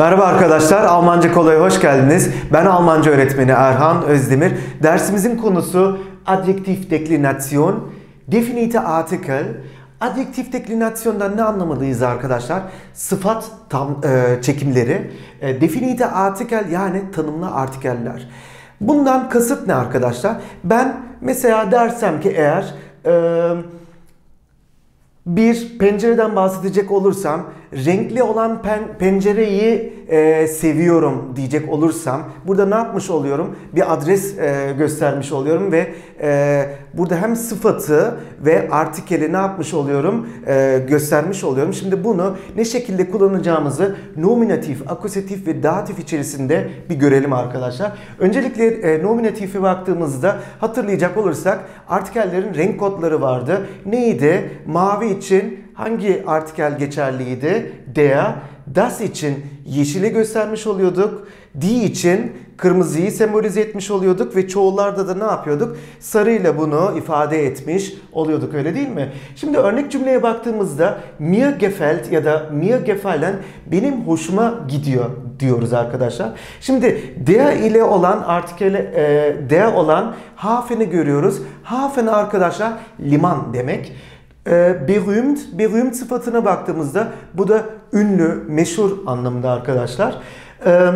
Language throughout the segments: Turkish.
Merhaba arkadaşlar, Almanca Kolay'a hoş geldiniz. Ben Almanca öğretmeni Erhan Özdemir. Dersimizin konusu adjektif deklinasyon, definite artikel. Adjektif deklinasyondan ne anlamalıyız arkadaşlar? Sıfat tam e, çekimleri, e, definite artikel yani tanımlı artikeller. Bundan kasıt ne arkadaşlar? Ben mesela dersem ki eğer e, bir pencereden bahsedecek olursam renkli olan pen, pencereyi e, seviyorum diyecek olursam burada ne yapmış oluyorum? Bir adres e, göstermiş oluyorum ve e, burada hem sıfatı ve artikeli ne yapmış oluyorum? E, göstermiş oluyorum. Şimdi bunu ne şekilde kullanacağımızı nominatif, akusatif ve datif içerisinde bir görelim arkadaşlar. Öncelikle e, nominatife baktığımızda hatırlayacak olursak artikellerin renk kodları vardı. Neydi? Mavi için hangi artikel geçerliydi? Der. Das için yeşili göstermiş oluyorduk. Die için kırmızıyı sembolize etmiş oluyorduk ve çoğullarda da ne yapıyorduk? Sarıyla bunu ifade etmiş oluyorduk öyle değil mi? Şimdi örnek cümleye baktığımızda mir gefällt ya da mir gefallen benim hoşuma gidiyor diyoruz arkadaşlar. Şimdi der ile olan artikeli e, der olan hafeni görüyoruz. Hafen arkadaşlar liman demek. Berühmt, berühmt sıfatına baktığımızda bu da ünlü, meşhur anlamında arkadaşlar. E,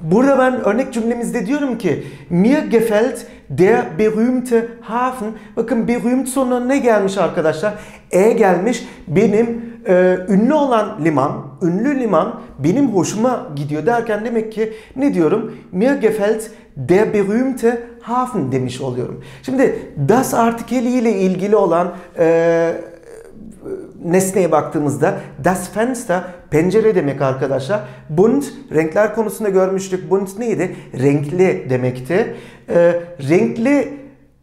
burada ben örnek cümlemizde diyorum ki mir gefällt der berühmte Hafen. Bakın berühmt sonuna ne gelmiş arkadaşlar? E gelmiş. Benim e, ünlü olan liman, ünlü liman benim hoşuma gidiyor derken demek ki ne diyorum? Mir gefällt der berühmte Hafen demiş oluyorum. Şimdi das artikeliyle ilgili olan e, nesneye baktığımızda das Fenster pencere demek arkadaşlar. Bunt renkler konusunda görmüştük. Bunt neydi? Renkli demekti. E, renkli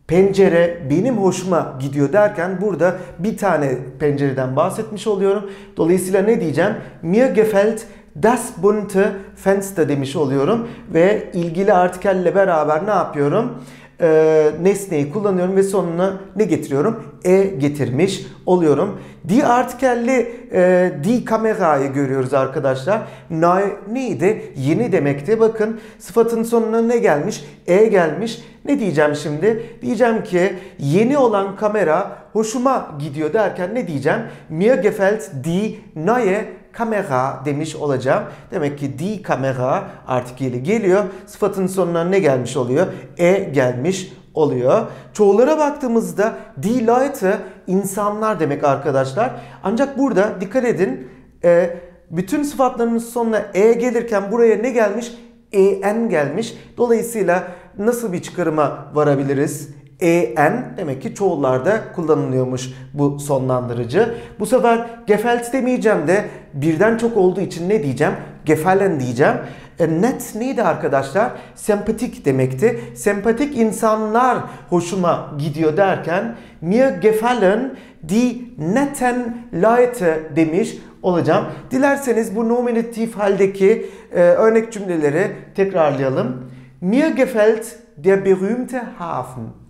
pencere benim hoşuma gidiyor derken burada bir tane pencereden bahsetmiş oluyorum. Dolayısıyla ne diyeceğim? Mir gefällt das bunte Fenster demiş oluyorum ve ilgili artikelle beraber ne yapıyorum? Ee, nesneyi kullanıyorum ve sonuna ne getiriyorum? E getirmiş oluyorum. Die artikelli e, die kamerayı görüyoruz arkadaşlar. Neu neydi? Yeni demekti. Bakın sıfatın sonuna ne gelmiş? E gelmiş. Ne diyeceğim şimdi? Diyeceğim ki yeni olan kamera hoşuma gidiyor derken ne diyeceğim? Mir gefällt die neue kamera demiş olacağım. Demek ki die kamera artikeli geliyor. Sıfatın sonuna ne gelmiş oluyor? E gelmiş oluyor. Çoğullara baktığımızda die Leute insanlar demek arkadaşlar. Ancak burada dikkat edin e, bütün sıfatların sonuna e gelirken buraya ne gelmiş? en gelmiş. Dolayısıyla nasıl bir çıkarıma varabiliriz? En demek ki çoğullarda kullanılıyormuş bu sonlandırıcı. Bu sefer gefällt demeyeceğim de birden çok olduğu için ne diyeceğim? Gefallen diyeceğim. E, net neydi arkadaşlar? Sempatik demekti. Sempatik insanlar hoşuma gidiyor derken mir gefallen die netten Leute demiş olacağım. Dilerseniz bu nominatif haldeki e, örnek cümleleri tekrarlayalım. Mir gefällt der berühmte Hafen.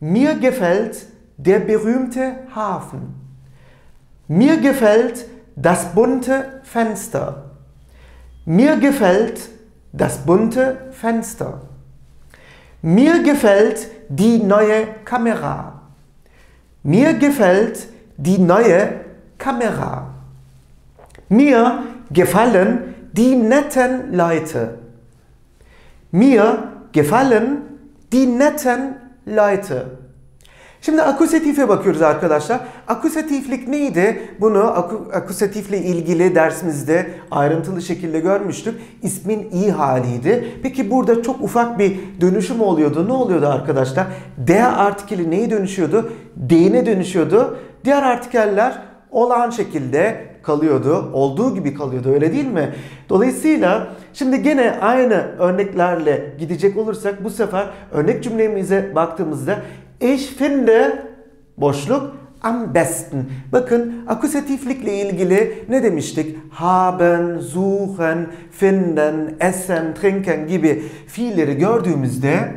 Mir gefällt der berühmte Hafen. Mir gefällt das bunte Fenster. Mir gefällt das bunte Fenster. Mir gefällt die neue Kamera. Mir gefällt die neue Kamera. Mir gefallen die netten Leute. Mir gefallen die netten Leute. Şimdi akuzatife bakıyoruz arkadaşlar. Akusatiflik neydi? Bunu akusatifle ilgili dersimizde ayrıntılı şekilde görmüştük. İsmin iyi haliydi. Peki burada çok ufak bir dönüşüm oluyordu. Ne oluyordu arkadaşlar? D artikeli neyi dönüşüyordu? D'ine dönüşüyordu. Diğer artikeller olağan şekilde kalıyordu. Olduğu gibi kalıyordu öyle değil mi? Dolayısıyla şimdi gene aynı örneklerle gidecek olursak bu sefer örnek cümlemize baktığımızda ich finde boşluk am besten. Bakın akusatiflikle ilgili ne demiştik? Haben, suchen, finden, essen, trinken gibi fiilleri gördüğümüzde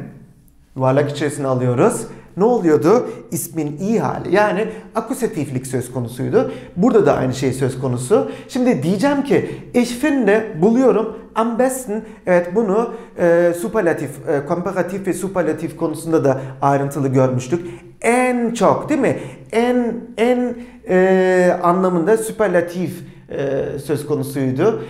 yuvarlak içerisine alıyoruz. Ne oluyordu? İsmin iyi hali. Yani akusatiflik söz konusuydu. Burada da aynı şey söz konusu. Şimdi diyeceğim ki ich finde buluyorum am besten evet bunu e, superlatif, e, komparatif ve superlatif konusunda da ayrıntılı görmüştük. En çok değil mi? En en e, anlamında superlatif e, söz konusuydu.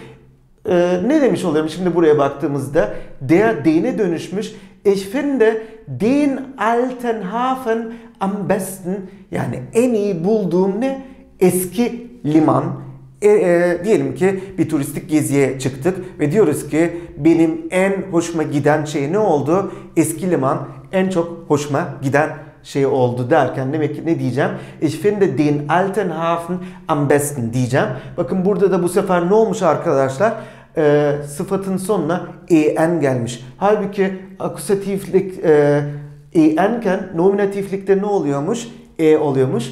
E, ne demiş oluyorum şimdi buraya baktığımızda? Der dene dönüşmüş. Ich finde den alten Hafen am besten yani en iyi bulduğum ne? Eski liman. E, e, diyelim ki bir turistik geziye çıktık ve diyoruz ki benim en hoşuma giden şey ne oldu? Eski liman en çok hoşuma giden şey oldu derken demek ki ne diyeceğim? Ich finde den alten Hafen am besten diyeceğim. Bakın burada da bu sefer ne olmuş arkadaşlar? E, sıfatın sonuna en gelmiş. Halbuki akusatiflik e, enken nominatiflikte ne oluyormuş? E oluyormuş.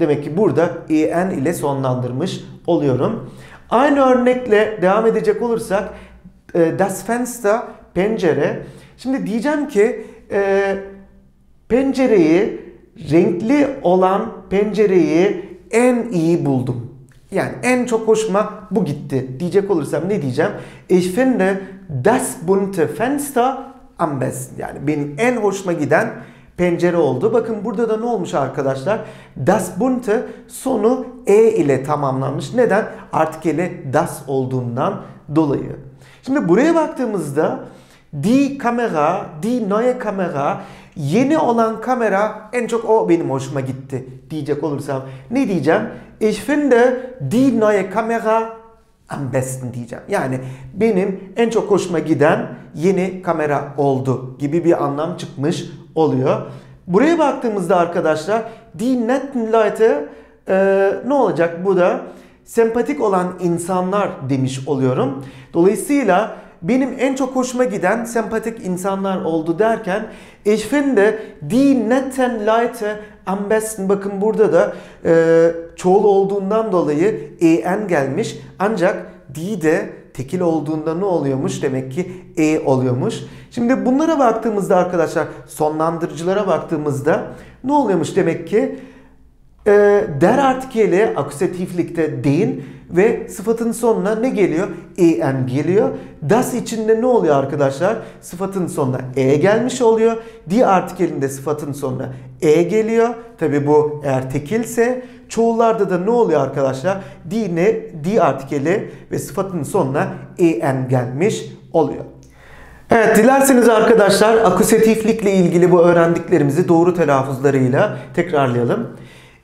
Demek ki burada en ile sonlandırmış oluyorum. Aynı örnekle devam edecek olursak e, das Fenster pencere. Şimdi diyeceğim ki e, pencereyi renkli olan pencereyi en iyi buldum. Yani en çok hoşuma bu gitti diyecek olursam ne diyeceğim? Ich finde das bunte Fenster am besten. Yani benim en hoşuma giden pencere oldu. Bakın burada da ne olmuş arkadaşlar? Das bunte sonu e ile tamamlanmış. Neden? Artikeli das olduğundan dolayı. Şimdi buraya baktığımızda die Kamera, die neue Kamera Yeni olan kamera en çok o benim hoşuma gitti diyecek olursam ne diyeceğim? Ich finde die neue Kamera am besten diyeceğim. Yani benim en çok hoşuma giden yeni kamera oldu gibi bir anlam çıkmış oluyor. Buraya baktığımızda arkadaşlar die netten Leute e, ne olacak bu da? Sempatik olan insanlar demiş oluyorum. Dolayısıyla benim en çok hoşuma giden sempatik insanlar oldu derken ich finde die netten Leute am besten bakın burada da e, çoğul olduğundan dolayı en gelmiş ancak die de tekil olduğunda ne oluyormuş? Demek ki e oluyormuş. Şimdi bunlara baktığımızda arkadaşlar sonlandırıcılara baktığımızda ne oluyormuş demek ki? E, der artikeli akusatiflikte den ve sıfatın sonuna ne geliyor? en geliyor. Das içinde ne oluyor arkadaşlar? Sıfatın sonuna e gelmiş oluyor. Di artikelinde sıfatın sonuna e geliyor. Tabi bu eğer tekilse çoğullarda da ne oluyor arkadaşlar? Di ne? Di artikeli ve sıfatın sonuna en gelmiş oluyor. Evet dilerseniz arkadaşlar akusatiflikle ilgili bu öğrendiklerimizi doğru telaffuzlarıyla tekrarlayalım.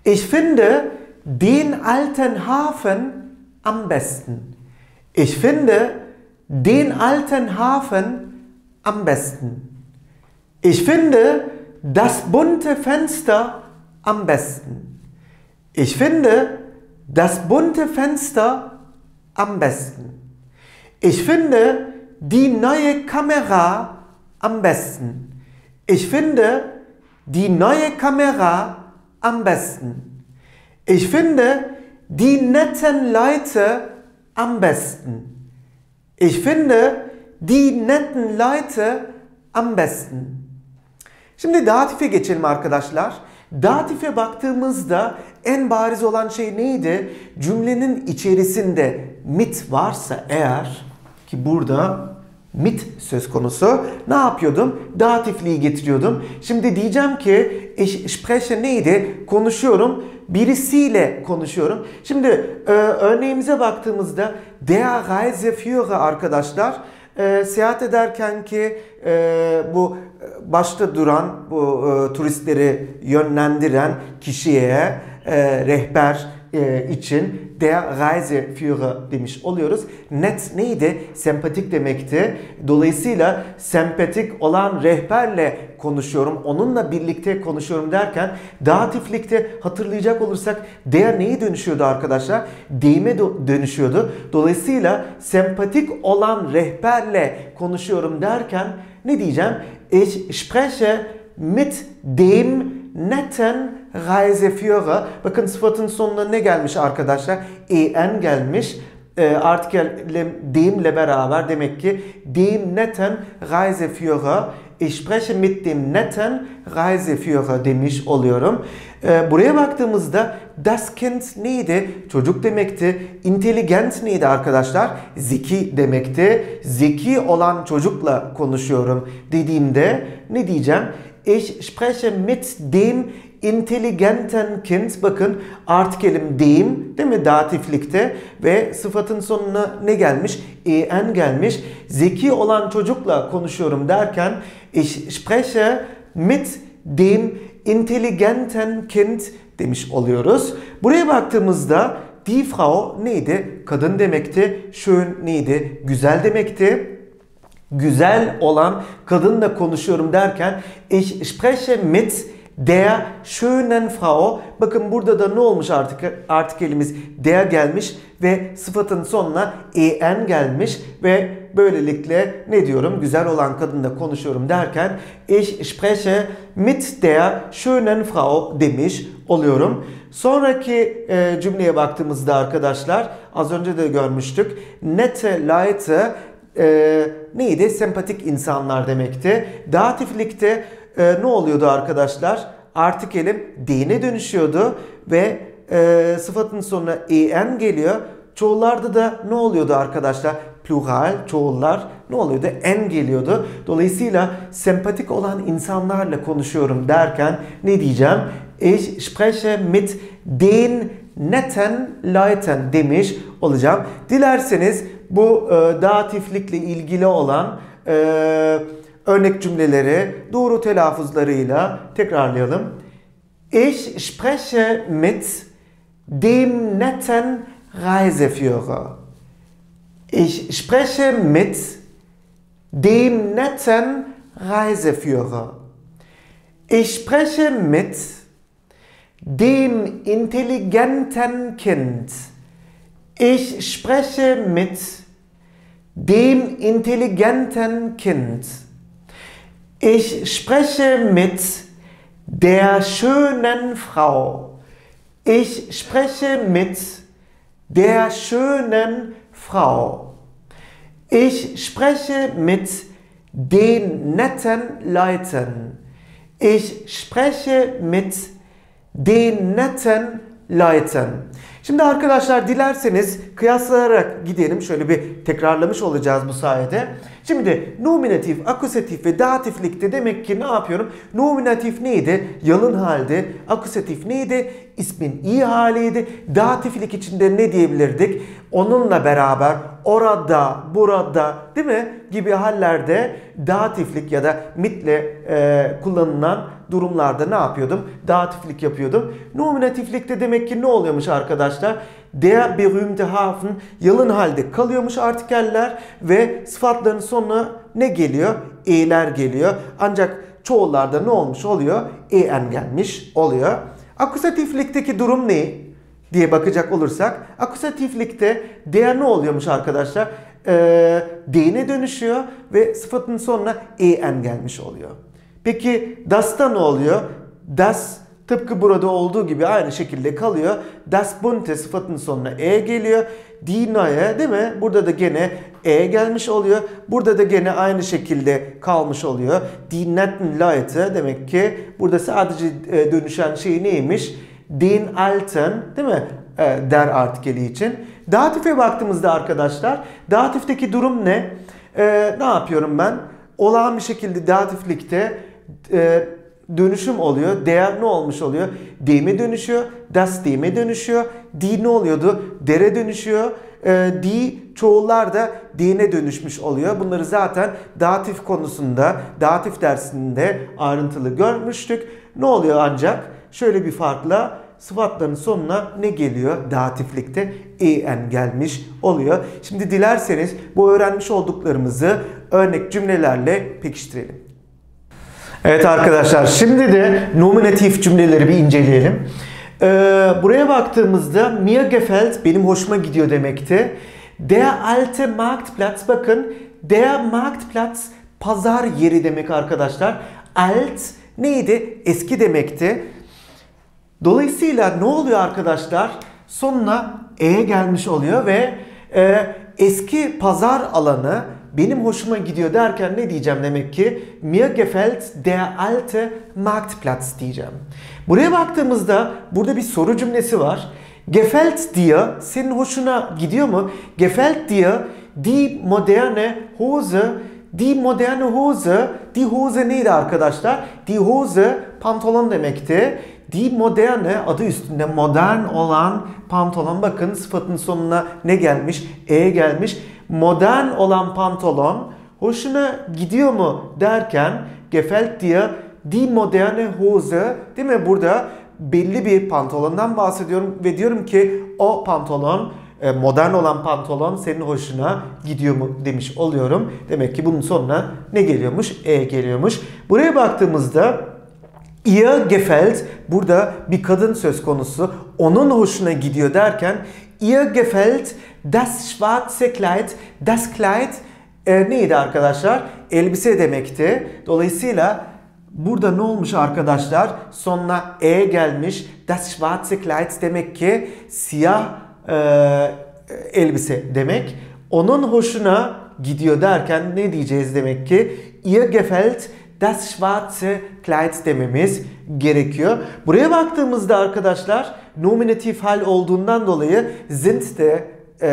Ich finde den alten Hafen am besten? Ich finde den alten Hafen am besten. Ich finde das bunte Fenster am besten. Ich finde das bunte Fenster am besten. Ich finde die neue Kamera am besten. Ich finde die neue Kamera am besten. Ich finde die netten Leute am besten. Ich finde die netten Leute am besten. Şimdi datife geçelim arkadaşlar. Datife baktığımızda en bariz olan şey neydi? Cümlenin içerisinde mit varsa eğer ki burada mit söz konusu. Ne yapıyordum? Datifliği getiriyordum. Şimdi diyeceğim ki ich spreche neydi? Konuşuyorum. Birisiyle konuşuyorum. Şimdi e, örneğimize baktığımızda der Reiseführer arkadaşlar e, seyahat ederken ki e, bu e, başta duran bu e, turistleri yönlendiren kişiye e, rehber e, için der Reiseführer demiş oluyoruz. Net neydi? Sempatik demekti. Dolayısıyla sempatik olan rehberle konuşuyorum, onunla birlikte konuşuyorum derken datiflikte hatırlayacak olursak der neyi dönüşüyordu arkadaşlar? Deyime dönüşüyordu. Dolayısıyla sempatik olan rehberle konuşuyorum derken ne diyeceğim? Ich spreche mit dem netten Reiseführer. Bakın sıfatın sonuna ne gelmiş arkadaşlar? En gelmiş. E, artikel demle beraber demek ki dem netten Reiseführer ich spreche mit dem netten Reiseführer demiş oluyorum. Ee, buraya baktığımızda das Kind neydi? Çocuk demekti. Intelligent neydi arkadaşlar? Zeki demekti. Zeki olan çocukla konuşuyorum dediğimde ne diyeceğim? Ich spreche mit dem intelligenten Kind. Bakın artikelim dem değil mi datiflikte ve sıfatın sonuna ne gelmiş? En gelmiş. Zeki olan çocukla konuşuyorum derken ich spreche mit dem intelligenten Kind demiş oluyoruz. Buraya baktığımızda die Frau neydi? Kadın demekti. Schön neydi? Güzel demekti güzel olan kadınla konuşuyorum derken ich spreche mit der schönen Frau. Bakın burada da ne olmuş artık artık elimiz der gelmiş ve sıfatın sonuna en gelmiş ve böylelikle ne diyorum? Güzel olan kadınla konuşuyorum derken ich spreche mit der schönen Frau demiş oluyorum. Sonraki e, cümleye baktığımızda arkadaşlar az önce de görmüştük. Nette Leute e, neydi? Sempatik insanlar demekti. Datiflikte e, ne oluyordu arkadaşlar? Artık elim dine dönüşüyordu ve e, sıfatın sonuna en geliyor. Çoğullarda da ne oluyordu arkadaşlar? Plural, çoğullar ne oluyordu? En geliyordu. Dolayısıyla sempatik olan insanlarla konuşuyorum derken ne diyeceğim? Ich spreche mit den netten Leuten demiş olacağım. Dilerseniz bu e, datiflikle ilgili olan e, örnek cümleleri doğru telaffuzlarıyla tekrarlayalım. Ich spreche mit dem netten Reiseführer. Ich spreche mit dem netten Reiseführer. Ich spreche mit dem intelligenten Kind. Ich spreche mit dem intelligenten Kind. Ich spreche mit der schönen Frau. Ich spreche mit der schönen Frau. Ich spreche mit den netten Leuten. Ich spreche mit den netten Leuten. Şimdi arkadaşlar dilerseniz kıyaslayarak gidelim. Şöyle bir tekrarlamış olacağız bu sayede. Şimdi nominatif, akusatif ve datiflikte demek ki ne yapıyorum? Nominatif neydi? Yalın halde. Akusatif neydi? İsmin iyi haliydi. Datiflik içinde ne diyebilirdik? Onunla beraber orada, burada değil mi? Gibi hallerde datiflik ya da mitle e, kullanılan durumlarda ne yapıyordum? Datiflik yapıyordum. Nominatiflikte demek ki ne oluyormuş arkadaşlar? Der berühmte Hafen yalın halde kalıyormuş artikeller ve sıfatların sonuna ne geliyor? E'ler geliyor. Ancak çoğullarda ne olmuş oluyor? En gelmiş oluyor. Akusatiflikteki durum ne? diye bakacak olursak akusatiflikte der ne oluyormuş arkadaşlar? Ee, D'ne dönüşüyor ve sıfatın sonuna en gelmiş oluyor. Peki das'ta ne oluyor? Das tıpkı burada olduğu gibi aynı şekilde kalıyor. Das bunte sıfatın sonuna e geliyor. Neue değil mi? Burada da gene e gelmiş oluyor. Burada da gene aynı şekilde kalmış oluyor. Die netten Leute demek ki burada sadece e, dönüşen şey neymiş? Den alten değil mi? E, der artikeli için. Datife baktığımızda arkadaşlar datifteki durum ne? E, ne yapıyorum ben? Olağan bir şekilde datiflikte e, dönüşüm oluyor. Değer ne olmuş oluyor? Deme dönüşüyor. Das deme dönüşüyor. Di ne oluyordu? Dere dönüşüyor. E, di çoğullar da dine dönüşmüş oluyor. Bunları zaten datif konusunda, datif dersinde ayrıntılı görmüştük. Ne oluyor ancak? Şöyle bir farkla sıfatların sonuna ne geliyor? Datiflikte en gelmiş oluyor. Şimdi dilerseniz bu öğrenmiş olduklarımızı örnek cümlelerle pekiştirelim. Evet arkadaşlar şimdi de nominatif cümleleri bir inceleyelim. Ee, buraya baktığımızda mir gefällt benim hoşuma gidiyor demekti. Der alte Marktplatz bakın der Marktplatz pazar yeri demek arkadaşlar. Alt neydi? Eski demekti. Dolayısıyla ne oluyor arkadaşlar? Sonuna e gelmiş oluyor ve e, eski pazar alanı benim hoşuma gidiyor derken ne diyeceğim demek ki? Mir gefällt der alte Marktplatz diyeceğim. Buraya baktığımızda burada bir soru cümlesi var. Gefällt dir senin hoşuna gidiyor mu? Gefällt dir die moderne Hose Die moderne Hose, die Hose neydi arkadaşlar? Die Hose pantolon demekti. Die moderne adı üstünde modern olan pantolon. Bakın sıfatın sonuna ne gelmiş? E gelmiş. Modern olan pantolon hoşuna gidiyor mu derken gefällt dir die moderne Hose değil mi? Burada belli bir pantolondan bahsediyorum ve diyorum ki o pantolon e, modern olan pantolon senin hoşuna gidiyor mu demiş oluyorum. Demek ki bunun sonuna ne geliyormuş? E geliyormuş. Buraya baktığımızda ihr gefällt burada bir kadın söz konusu. Onun hoşuna gidiyor derken ihr gefällt das schwarze Kleid. Das Kleid e, neydi arkadaşlar? Elbise demekti. Dolayısıyla Burada ne olmuş arkadaşlar? Sonuna e gelmiş. Das schwarze Kleid demek ki siyah e, elbise demek. Onun hoşuna gidiyor derken ne diyeceğiz demek ki? Ihr gefällt das schwarze Kleid dememiz gerekiyor. Buraya baktığımızda arkadaşlar nominatif hal olduğundan dolayı sind de e,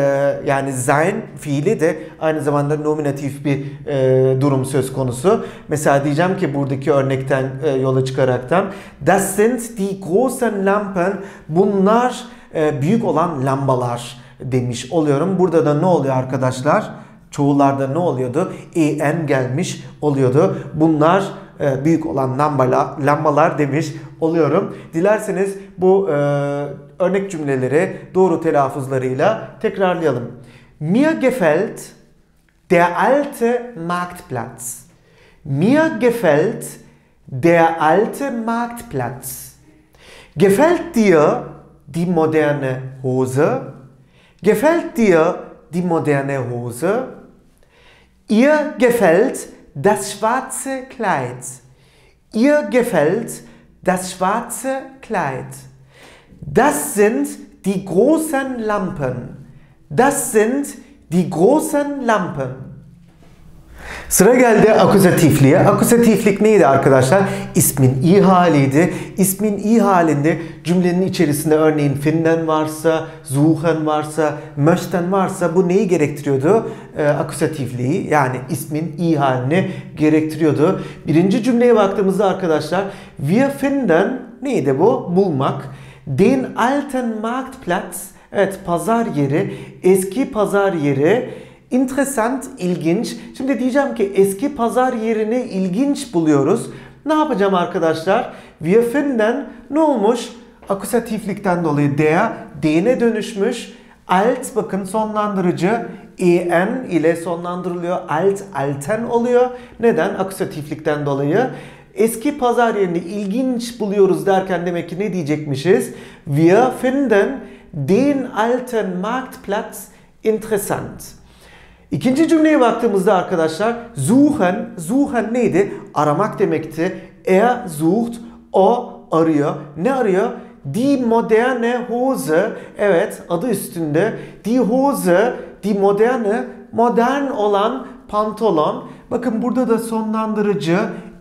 yani sein fiili de aynı zamanda nominatif bir e, durum söz konusu. Mesela diyeceğim ki buradaki örnekten e, yola çıkaraktan das sind die großen Lampen bunlar e, büyük olan lambalar demiş oluyorum. Burada da ne oluyor arkadaşlar? Çoğularda ne oluyordu? en gelmiş oluyordu. Bunlar e, büyük olan lambalar, lambalar demiş oluyorum. Dilerseniz bu e, örnek cümleleri doğru telaffuzlarıyla tekrarlayalım. Mir gefällt der alte Marktplatz. Mir gefällt der alte Marktplatz. Gefällt dir die moderne Hose? Gefällt dir die moderne Hose? Ihr gefällt das schwarze Kleid. Ihr gefällt das schwarze Kleid. Das sind die großen Lampen. Das sind die großen Lampen. Sıra geldi akuzatifliğe. Akuzatiflik neydi arkadaşlar? İsmin i haliydi. İsmin i halinde cümlenin içerisinde örneğin finden varsa, suchen varsa, möchten varsa bu neyi gerektiriyordu? Ee, akuzatifliği yani ismin i halini gerektiriyordu. Birinci cümleye baktığımızda arkadaşlar wir finden neydi bu? Bulmak. Den alten Marktplatz Evet pazar yeri, eski pazar yeri Interesant, ilginç. Şimdi diyeceğim ki eski pazar yerini ilginç buluyoruz. Ne yapacağım arkadaşlar? Wir finden ne olmuş? Akusatiflikten dolayı der, dene dönüşmüş. Alt bakın sonlandırıcı en ile sonlandırılıyor. Alt alten oluyor. Neden? Akusatiflikten dolayı. Eski pazar yerini ilginç buluyoruz derken demek ki ne diyecekmişiz? Wir finden den alten Marktplatz interessant. İkinci cümleye baktığımızda arkadaşlar suchen, suchen neydi? Aramak demekti. Er sucht, o arıyor. Ne arıyor? Die moderne Hose. Evet adı üstünde. Die Hose, die moderne, modern olan pantolon. Bakın burada da sonlandırıcı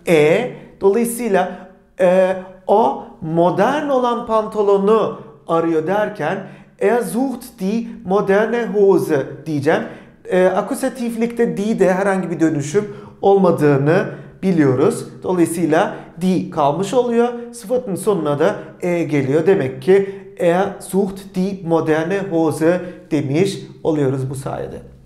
e. Dolayısıyla e, o modern olan pantolonu arıyor derken er sucht die moderne Hose diyeceğim e, akusatiflikte di'de herhangi bir dönüşüm olmadığını biliyoruz. Dolayısıyla di kalmış oluyor. Sıfatın sonuna da e geliyor. Demek ki er sucht die moderne Hose demiş oluyoruz bu sayede.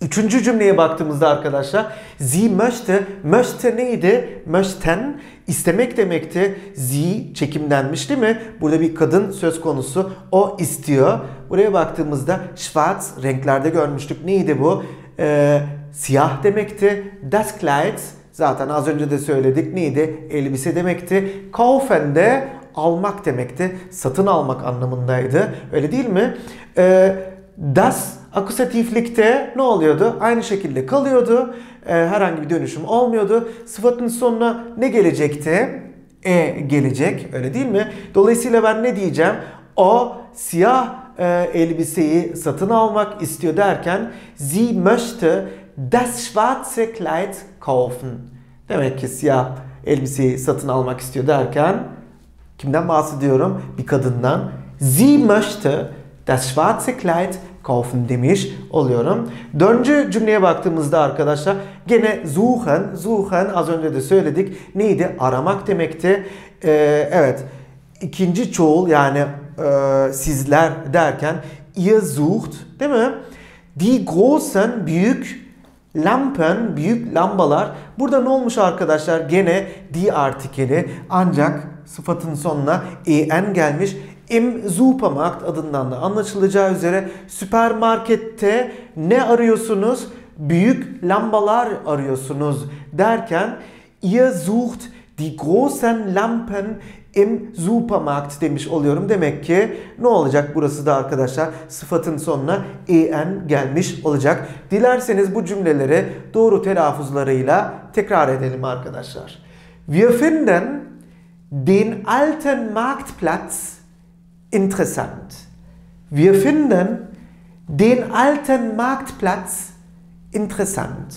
Üçüncü cümleye baktığımızda arkadaşlar sie möchte, möchte neydi? Möchten istemek demekti. Sie çekimlenmiş değil mi? Burada bir kadın söz konusu. O istiyor. Buraya baktığımızda schwarz renklerde görmüştük. Neydi bu? Ee, siyah demekti. Das Kleid zaten az önce de söyledik. Neydi? Elbise demekti. Kaufen de almak demekti. Satın almak anlamındaydı. Öyle değil mi? Ee, das akusatiflikte ne oluyordu? Aynı şekilde kalıyordu. Ee, herhangi bir dönüşüm olmuyordu. Sıfatın sonuna ne gelecekti? E gelecek öyle değil mi? Dolayısıyla ben ne diyeceğim? O siyah e, elbiseyi satın almak istiyor derken sie möchte das schwarze Kleid kaufen. Demek ki siyah elbiseyi satın almak istiyor derken kimden bahsediyorum? Bir kadından. Sie möchte das schwarze Kleid kaufen demiş oluyorum. Dördüncü cümleye baktığımızda arkadaşlar gene suchen, suchen az önce de söyledik. Neydi? Aramak demekti. Ee, evet ikinci çoğul yani e, sizler derken ihr sucht değil mi? Die großen büyük Lampen, büyük lambalar. Burada ne olmuş arkadaşlar? Gene die artikeli ancak sıfatın sonuna en gelmiş. Im Supermarkt adından da anlaşılacağı üzere süpermarkette ne arıyorsunuz? Büyük lambalar arıyorsunuz derken ihr sucht die großen Lampen im Supermarkt demiş oluyorum. Demek ki ne olacak burası da arkadaşlar sıfatın sonuna en gelmiş olacak. Dilerseniz bu cümleleri doğru telaffuzlarıyla tekrar edelim arkadaşlar. Wir finden den alten Marktplatz interessant. Wir finden den alten Marktplatz interessant.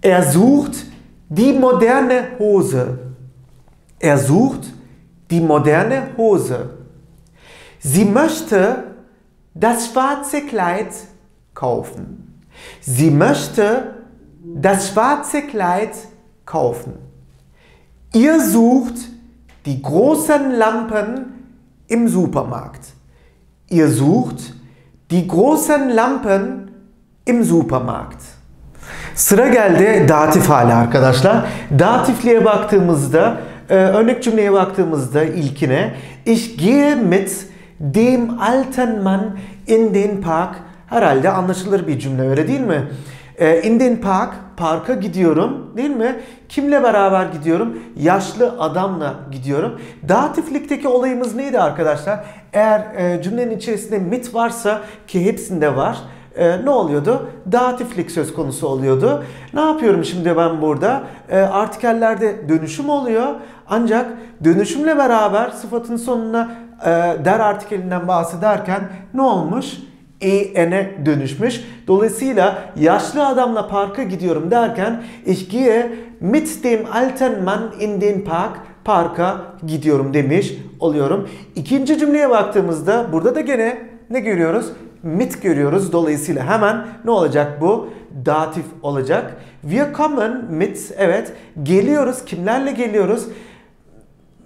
Er sucht die moderne Hose. Er sucht die moderne Hose. Sie möchte das schwarze Kleid kaufen. Sie möchte das schwarze Kleid kaufen. Ihr sucht die großen Lampen im Supermarkt. Ihr sucht die großen Lampen im Supermarkt. Sıra geldi datif hali arkadaşlar. Datifliğe baktığımızda Ee, örnek cümleye baktığımızda ilkine Ich gehe mit dem alten Mann in den Park herhalde anlaşılır bir cümle öyle değil mi? Ee, in den Park, parka gidiyorum değil mi? Kimle beraber gidiyorum? Yaşlı adamla gidiyorum. Datiflikteki olayımız neydi arkadaşlar? Eğer e, cümlenin içerisinde mit varsa ki hepsinde var e, ne oluyordu? Datiflik söz konusu oluyordu. Ne yapıyorum şimdi ben burada? E, artikellerde dönüşüm oluyor. Ancak dönüşümle beraber sıfatın sonuna e, der artikelinden bahsederken ne olmuş? EN'e dönüşmüş. Dolayısıyla yaşlı adamla parka gidiyorum derken ich gehe mit dem alten Mann in den Park parka gidiyorum demiş oluyorum. İkinci cümleye baktığımızda burada da gene ne görüyoruz? Mit görüyoruz. Dolayısıyla hemen ne olacak bu? Datif olacak. Wir kommen mit evet geliyoruz. Kimlerle geliyoruz?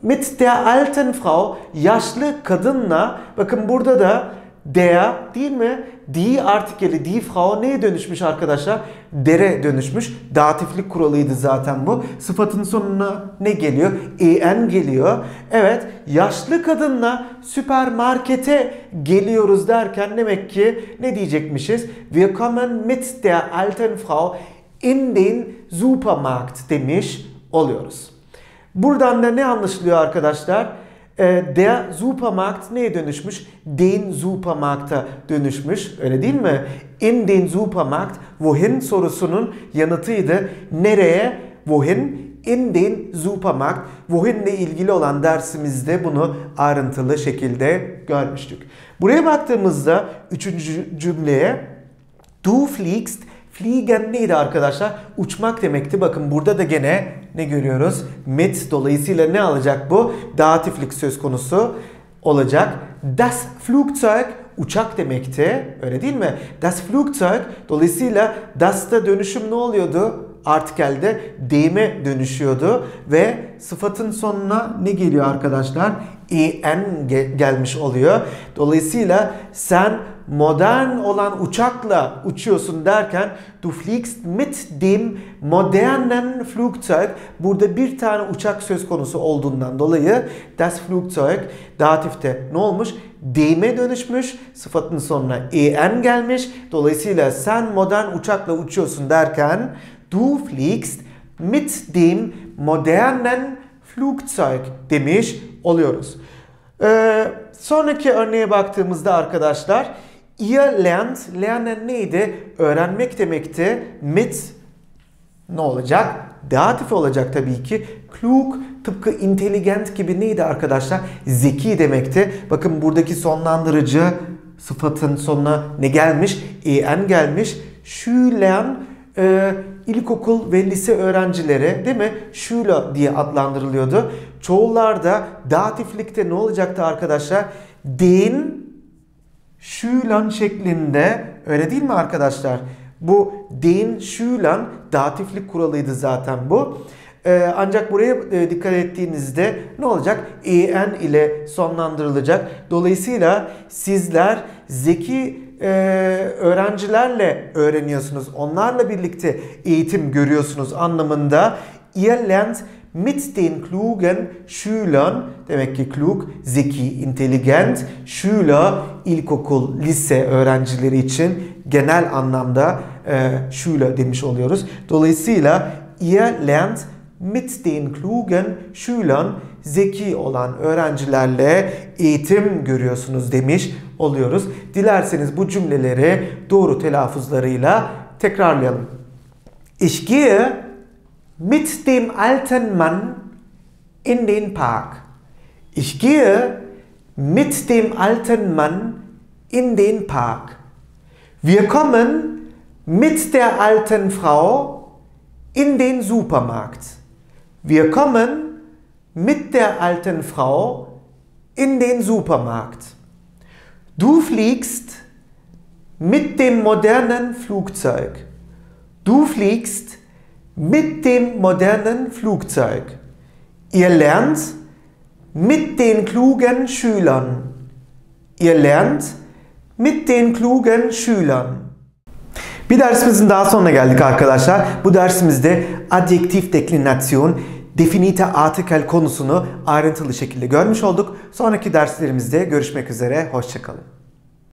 mit der alten Frau yaşlı kadınla bakın burada da der değil mi? Die artikeli, die Frau neye dönüşmüş arkadaşlar? Dere dönüşmüş. Datiflik kuralıydı zaten bu. Sıfatın sonuna ne geliyor? En geliyor. Evet, yaşlı kadınla süpermarkete geliyoruz derken demek ki ne diyecekmişiz? Wir kommen mit der alten Frau in den Supermarkt demiş oluyoruz. Buradan da ne anlaşılıyor arkadaşlar? E, der Supermarkt neye dönüşmüş? Den Supermarkt'a dönüşmüş. Öyle değil mi? In den Supermarkt wohin sorusunun yanıtıydı. Nereye? Wohin? In den Supermarkt. Wohin'le ilgili olan dersimizde bunu ayrıntılı şekilde görmüştük. Buraya baktığımızda üçüncü cümleye Du fliegst Fliegen neydi arkadaşlar? Uçmak demekti. Bakın burada da gene ne görüyoruz? Mit dolayısıyla ne alacak bu? Datiflik söz konusu olacak. Das Flugzeug uçak demekti. Öyle değil mi? Das Flugzeug dolayısıyla das'ta dönüşüm ne oluyordu? Artikelde deyime dönüşüyordu ve sıfatın sonuna ne geliyor arkadaşlar? en gelmiş oluyor. Dolayısıyla sen modern olan uçakla uçuyorsun derken du fliegst mit dem modernen Flugzeug burada bir tane uçak söz konusu olduğundan dolayı das Flugzeug datifte ne olmuş? Deyime dönüşmüş. Sıfatın sonuna en gelmiş. Dolayısıyla sen modern uçakla uçuyorsun derken du fliegst mit dem modernen Flugzeug demiş oluyoruz. Ee, sonraki örneğe baktığımızda arkadaşlar ihr lernt, lernen neydi? Öğrenmek demekti. Mit ne olacak? Datif olacak tabii ki. Klug tıpkı intelligent gibi neydi arkadaşlar? Zeki demekti. Bakın buradaki sonlandırıcı sıfatın sonuna ne gelmiş? En gelmiş. Schülern e, ilkokul ve lise öğrencileri değil mi? Schüler diye adlandırılıyordu. Çoğullarda datiflikte ne olacaktı arkadaşlar? Den Schülern şeklinde öyle değil mi arkadaşlar? Bu den Schülern datiflik kuralıydı zaten bu. Ee, ancak buraya e, dikkat ettiğinizde ne olacak? en ile sonlandırılacak. Dolayısıyla sizler zeki e, öğrencilerle öğreniyorsunuz. Onlarla birlikte eğitim görüyorsunuz anlamında. Ihr lernt mit den klugen Schülern, demek ki klug, zeki, intelligent, Schüler, ilkokul, lise öğrencileri için genel anlamda e, Schüler demiş oluyoruz. Dolayısıyla ihr lernt mit den klugen Schülern zeki olan öğrencilerle eğitim görüyorsunuz demiş oluyoruz. Dilerseniz bu cümleleri doğru telaffuzlarıyla tekrarlayalım. Ich gehe mit dem alten Mann in den Park. Ich gehe mit dem alten Mann in den Park. Wir kommen mit der alten Frau in den Supermarkt. Wir kommen mit der alten Frau in den Supermarkt. Du fliegst mit dem modernen Flugzeug. Du fliegst mit dem modernen Flugzeug. Ihr lernt mit den klugen Schülern. Ihr lernt mit den klugen Schülern. Bir dersimizin daha sonuna geldik arkadaşlar. Bu dersimizde adjektif deklinasyon definite artikel konusunu ayrıntılı şekilde görmüş olduk. Sonraki derslerimizde görüşmek üzere. Hoşçakalın.